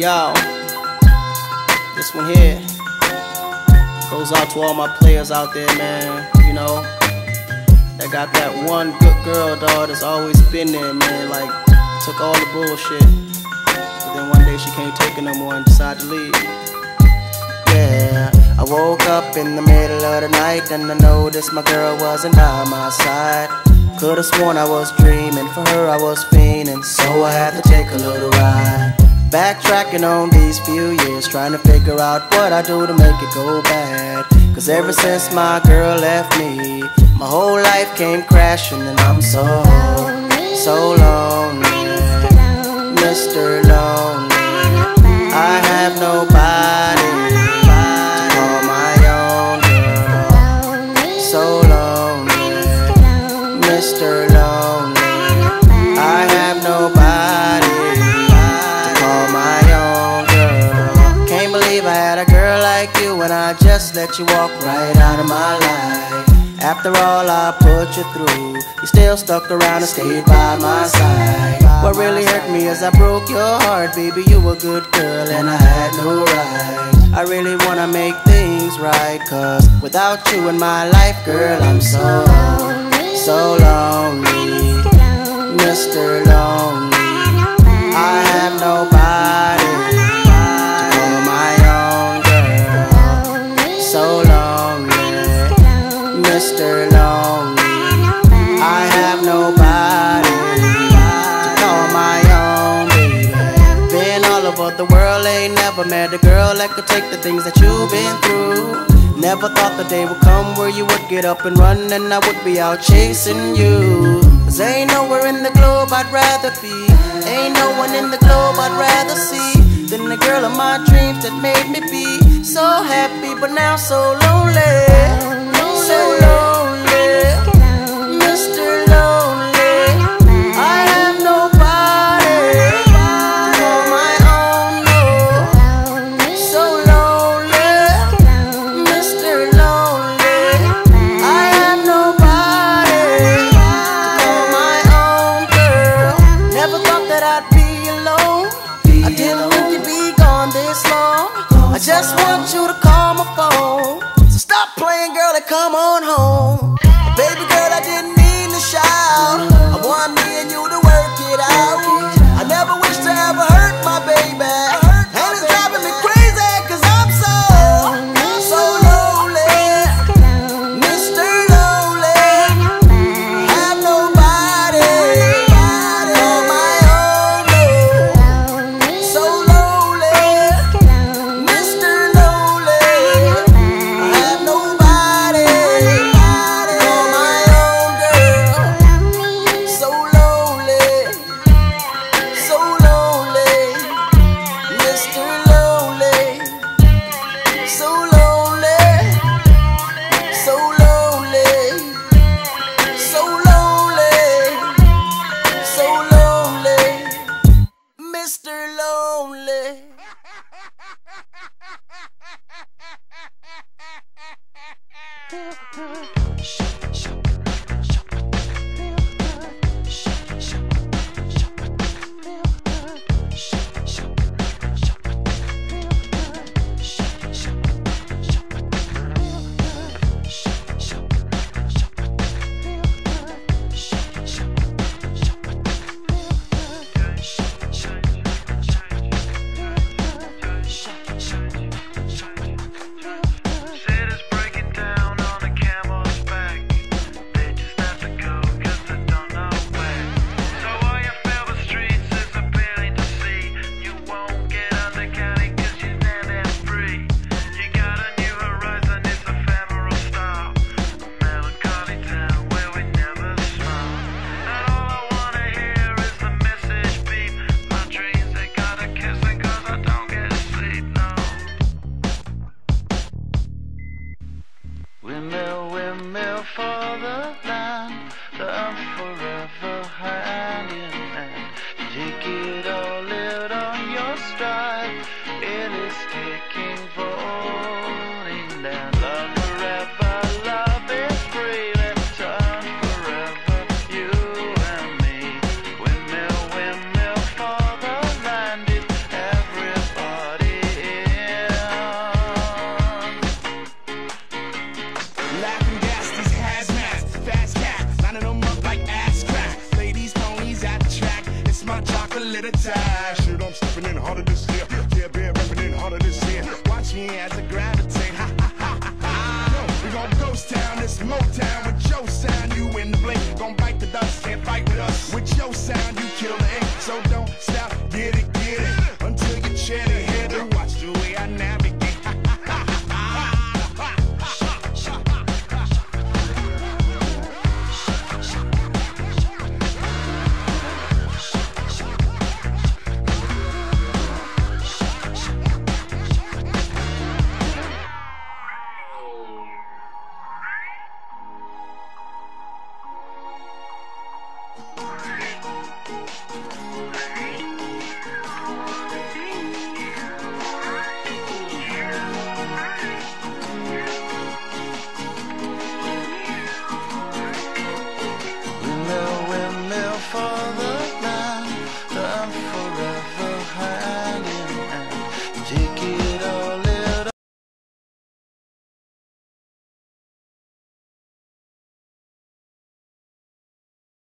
Yo, this one here goes out to all my players out there, man. You know, that got that one good girl, dog, that's always been there, man. Like, took all the bullshit. But then one day she can't take it no more and decided to leave. Yeah, I woke up in the middle of the night and I noticed my girl wasn't by my side. Could've sworn I was dreaming, for her I was fiending, so I had to take a little ride. Backtracking on these few years, trying to figure out what I do to make it go bad. Cause ever since my girl left me, my whole life came crashing, and I'm so, so lonely. Let you walk right out of my life. After all I put you through, you still stuck around and stayed by my side. What really hurt me is I broke your heart, baby. You were a good girl and I had no right. I really wanna make things right, cause without you in my life, girl, I'm so, so lonely. Mr. Lonely. I have nobody ain't never met a girl that could take the things that you've been through. Never thought the day would come where you would get up and run and I would be out chasing you. Cause ain't nowhere in the globe I'd rather be. Ain't no one in the globe I'd rather see than the girl of my dreams that made me be so happy, but now so lonely. So lonely. Stop playing, girl, and come on home. Baby girl, It is ticking, down. Forever, love is free. Forever, you and me. Windmill, windmill for the land everybody Laughing gas, these hazmat, Fast cat, lining them up like drop a little time. Shit, I'm stepping in harder this year. Yeah, been repping in harder this year. Watch me as I gravitate. Ha ha ha ha we gon' ghost town, this Motown with your sound. You in the blink, gon' bite the dust, can't fight with us. With your sound, you kill the ink. So don't